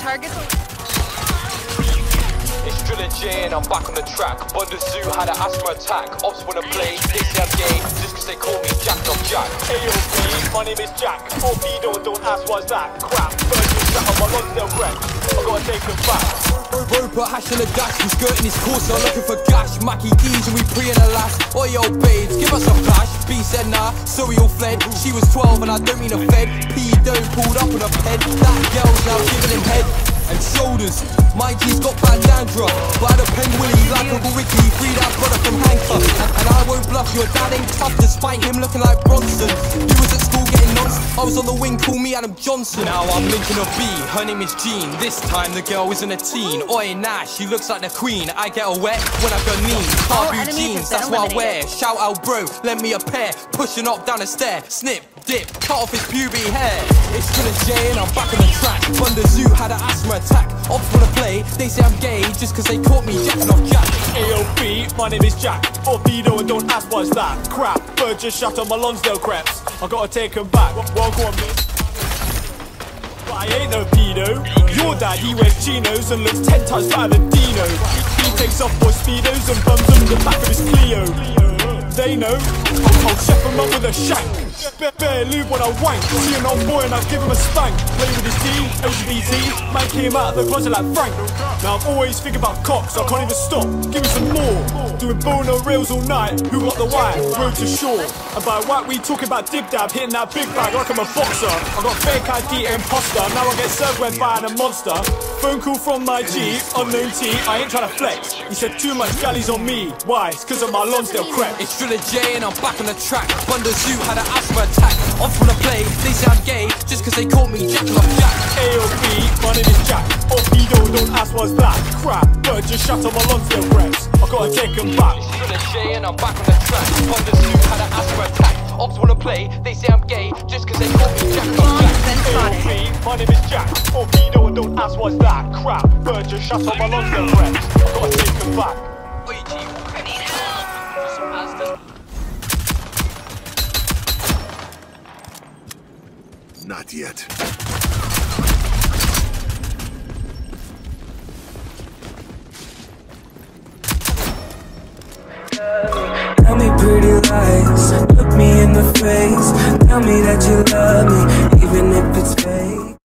Targets. It's J and I'm back on the track. Bunda Zoo had an asthma attack. Ops wanna play, they say I'm gay, just cause they call me Jack of Jack. AOP, my name is Jack. Torpedo, don't don't ask what's that. Crap, virgin shut on my Lonsdale crep. I gotta take them back. Roper hash in the dash, we skirting his course, I'm looking for gash. Mackie D's and we pre in the last. Oh yo, babes, give us a flash. B said nah, so we all fled. She was 12 and I don't mean a fed. P don't pulled up on a pen. That girl's now giving him head and shoulders. My G's got bandandra, but I don't pen Willie like Uncle Ricky. Free that brother from handcuffs, and, and I won't bluff. Your dad ain't tough, despite him looking like Bronson. You was at school getting nonce. I was on the wing, call me Adam Johnson. Now I'm linking a B. Her name is Jean. This time the girl isn't a teen. Oi, nah, she looks like the queen. I get her wet when I go mean. All Can't jeans, that's what I wear. Shout out, bro, lend me a pair. Pushing up down the stair. Snip, dip, cut off his pubic hair. It's Driller J and I'm back on the track. Bunda Zoo had an asthma attack. Ops wanna play, they say I'm gay just cause they caught me jacking off Jack. AOP, my name is Jack. Torpedo, and don't ask what's that. Crap, bird just shut on my Lonsdale creps. I gotta take them back. Well, go on, miss. But I ain't no pedo. Your dad, he wears chinos and looks ten times fatter than Dino. He takes off boy speedos and bums them in the back of his Clio. They know, I'll, I'll chef him up with a shank. Bare, bare lube when I wank. See an old boy and I give him a spank. Play with his D, LGBT. Man came out of the closet like Frank. Now I'm always thinking about cocks, I can't even stop. Give me some more. Doing bono rails all night. Who got the white? Road to shore. And by white, we talking about dib dab, hitting that big bag like I'm a boxer. I got fake ID imposter. Now I get served when buying a monster. Phone call from my G, unknown T. I ain't trying to flex. He said too much galleys on me. Why? It's cause of my Lonsdale crep. It's Driller J and I'm back on the track. Bunda Zoo had an asthma attack. Off wanna play, they say I'm gay just cause they call me jacking off Jack. AOP, my name is Jack. Torpedo, don't ask what's that. Crap, bird just shut on my Lonsdale creps. I gotta take them back. It's Driller J and I'm back on the track. Bunda Zoo had an asthma attack. Ops wanna play, they say I'm gay just cause they caught me Jack Bomb Jack. has been spotted. AOP, my name is Jack. Torpedo, and don't ask what's that. Crap, bird just shut on my Lonsdale creps. I gotta take them back. Not yet. Tell me pretty lies,